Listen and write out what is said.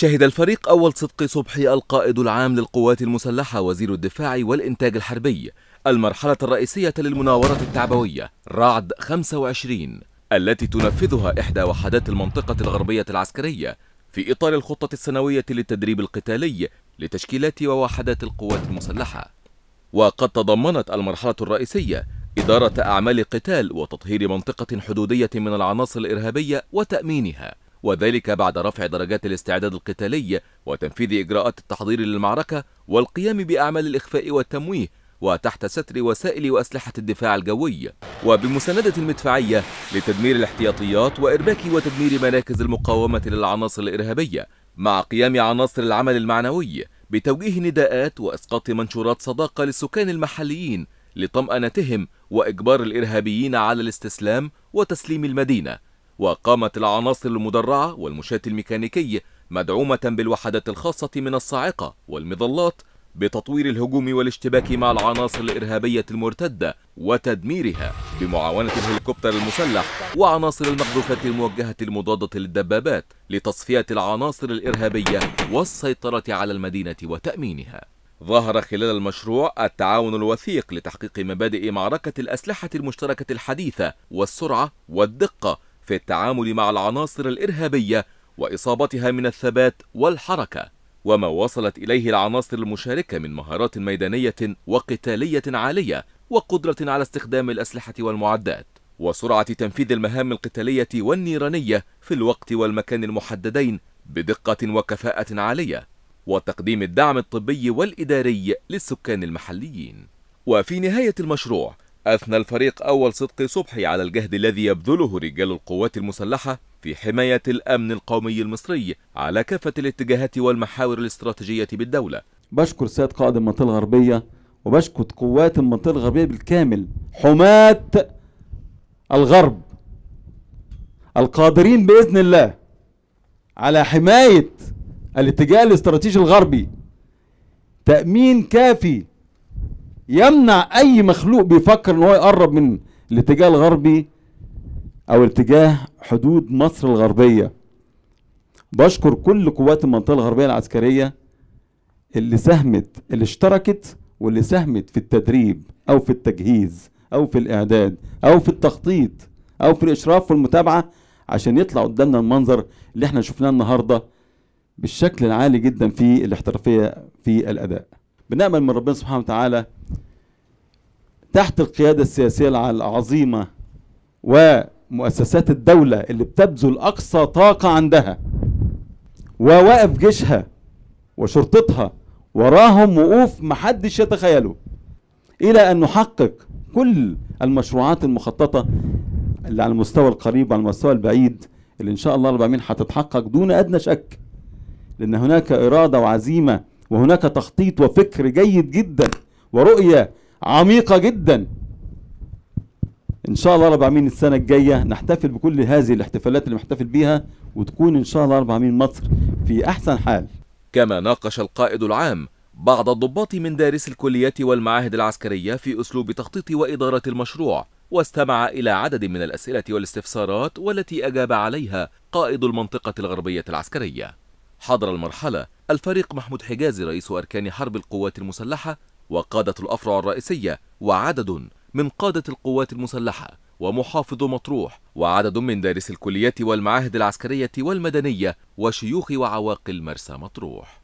شهد الفريق أول صدقي صبحي القائد العام للقوات المسلحة وزير الدفاع والإنتاج الحربي المرحلة الرئيسية للمناورة التعبوية رعد 25 التي تنفذها إحدى وحدات المنطقة الغربية العسكرية في إطار الخطة السنوية للتدريب القتالي لتشكيلات ووحدات القوات المسلحة. وقد تضمنت المرحلة الرئيسية إدارة أعمال قتال وتطهير منطقة حدودية من العناصر الإرهابية وتأمينها. وذلك بعد رفع درجات الاستعداد القتالي وتنفيذ إجراءات التحضير للمعركة والقيام بأعمال الإخفاء والتمويه وتحت ستر وسائل وأسلحة الدفاع الجوي. وبمساندة المدفعية لتدمير الاحتياطيات وإرباك وتدمير مراكز المقاومة للعناصر الإرهابية مع قيام عناصر العمل المعنوي بتوجيه نداءات وإسقاط منشورات صداقة للسكان المحليين لطمأنتهم وإجبار الإرهابيين على الاستسلام وتسليم المدينة. وقامت العناصر المدرعة والمشاة الميكانيكي مدعومة بالوحدات الخاصة من الصاعقة والمظلات بتطوير الهجوم والاشتباك مع العناصر الإرهابية المرتدة وتدميرها بمعاونة الهليكوبتر المسلح وعناصر المقذوفات الموجهة المضادة للدبابات لتصفية العناصر الإرهابية والسيطرة على المدينة وتأمينها. ظهر خلال المشروع التعاون الوثيق لتحقيق مبادئ معركة الأسلحة المشتركة الحديثة والسرعة والدقة في التعامل مع العناصر الإرهابية وإصابتها من الثبات والحركة وما وصلت إليه العناصر المشاركة من مهارات ميدانية وقتالية عالية وقدرة على استخدام الأسلحة والمعدات وسرعة تنفيذ المهام القتالية والنيرانية في الوقت والمكان المحددين بدقة وكفاءة عالية وتقديم الدعم الطبي والإداري للسكان المحليين. وفي نهاية المشروع أثنى الفريق أول صدقي صبحي على الجهد الذي يبذله رجال القوات المسلحة في حماية الأمن القومي المصري على كافة الاتجاهات والمحاور الاستراتيجية بالدولة. بشكر سيد قائد المنطقة الغربية وبشكر قوات المنطقة الغربية بالكامل حماة الغرب القادرين بإذن الله على حماية الاتجاه الاستراتيجي الغربي. تأمين كافي يمنع أي مخلوق بيفكر إن هو يقرب من الاتجاه الغربي أو اتجاه حدود مصر الغربية. بشكر كل قوات المنطقة الغربية العسكرية اللي ساهمت اللي اشتركت واللي ساهمت في التدريب أو في التجهيز أو في الإعداد أو في التخطيط أو في الإشراف والمتابعة عشان يطلع قدامنا المنظر اللي إحنا شفناه النهارده بالشكل العالي جدا في الاحترافية في الأداء. بنأمل من ربنا سبحانه وتعالى تحت القيادة السياسية العظيمة ومؤسسات الدولة اللي بتبذل أقصى طاقة عندها وواقف جيشها وشرطتها وراهم وقوف محدش يتخيله إلى أن نحقق كل المشروعات المخططة اللي على المستوى القريب وعلى المستوى البعيد اللي إن شاء الله رب العالمين هتتحقق دون أدنى شك لأن هناك إرادة وعزيمة وهناك تخطيط وفكر جيد جدا ورؤية عميقة جدا. إن شاء الله رب العالمين السنة الجاية نحتفل بكل هذه الاحتفالات اللي بنحتفل بيها وتكون إن شاء الله رب العالمين مصر في أحسن حال. كما ناقش القائد العام بعض الضباط من دارس الكليات والمعاهد العسكرية في أسلوب تخطيط وإدارة المشروع واستمع إلى عدد من الأسئلة والاستفسارات والتي أجاب عليها قائد المنطقة الغربية العسكرية. حضر المرحلة الفريق محمود حجازي رئيس أركان حرب القوات المسلحة وقادة الأفرع الرئيسية وعدد من قادة القوات المسلحة ومحافظ مطروح وعدد من دارس الكليات والمعاهد العسكرية والمدنية وشيوخ وعواقل مرسى مطروح.